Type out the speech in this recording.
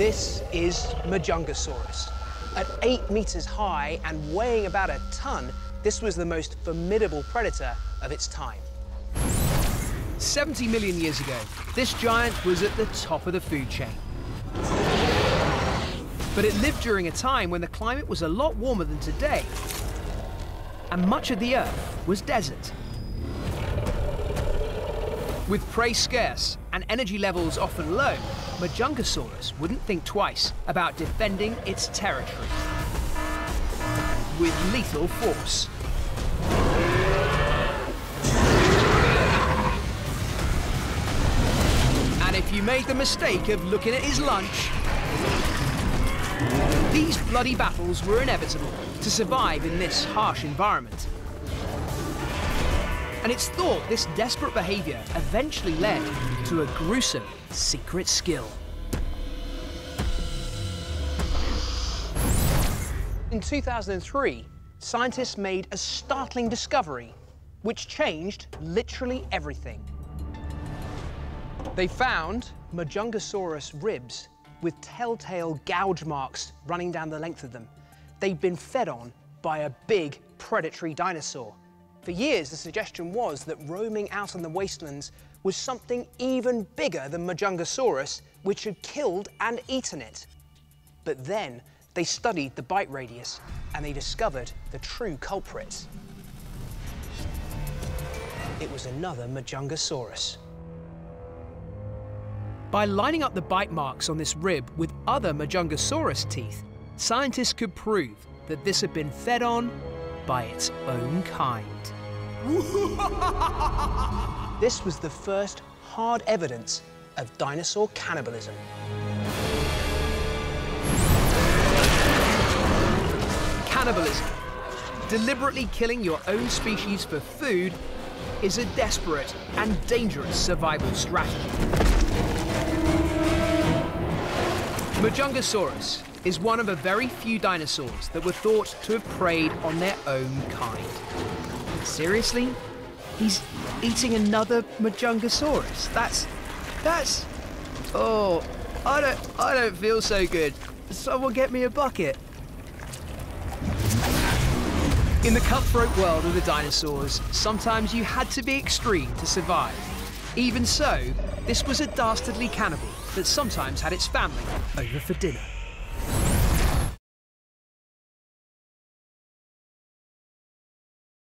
This is Majungasaurus. At eight meters high and weighing about a ton, this was the most formidable predator of its time. 70 million years ago, this giant was at the top of the food chain. But it lived during a time when the climate was a lot warmer than today, and much of the Earth was desert. With prey scarce and energy levels often low, Majungasaurus wouldn't think twice about defending its territory with lethal force. And if you made the mistake of looking at his lunch, these bloody battles were inevitable to survive in this harsh environment. And it's thought this desperate behaviour eventually led to a gruesome secret skill. In 2003, scientists made a startling discovery which changed literally everything. They found Majungasaurus ribs with telltale gouge marks running down the length of them. They'd been fed on by a big predatory dinosaur. For years, the suggestion was that roaming out on the wastelands was something even bigger than Majungasaurus, which had killed and eaten it. But then they studied the bite radius and they discovered the true culprit. It was another Majungasaurus. By lining up the bite marks on this rib with other Majungasaurus teeth, scientists could prove that this had been fed on by its own kind. this was the first hard evidence of dinosaur cannibalism. Cannibalism, deliberately killing your own species for food, is a desperate and dangerous survival strategy. Majungasaurus is one of a very few dinosaurs that were thought to have preyed on their own kind. Seriously? He's eating another Majungasaurus? That's... that's... Oh, I don't, I don't feel so good. Someone get me a bucket. In the cutthroat world of the dinosaurs, sometimes you had to be extreme to survive. Even so, this was a dastardly cannibal that sometimes had its family over for dinner.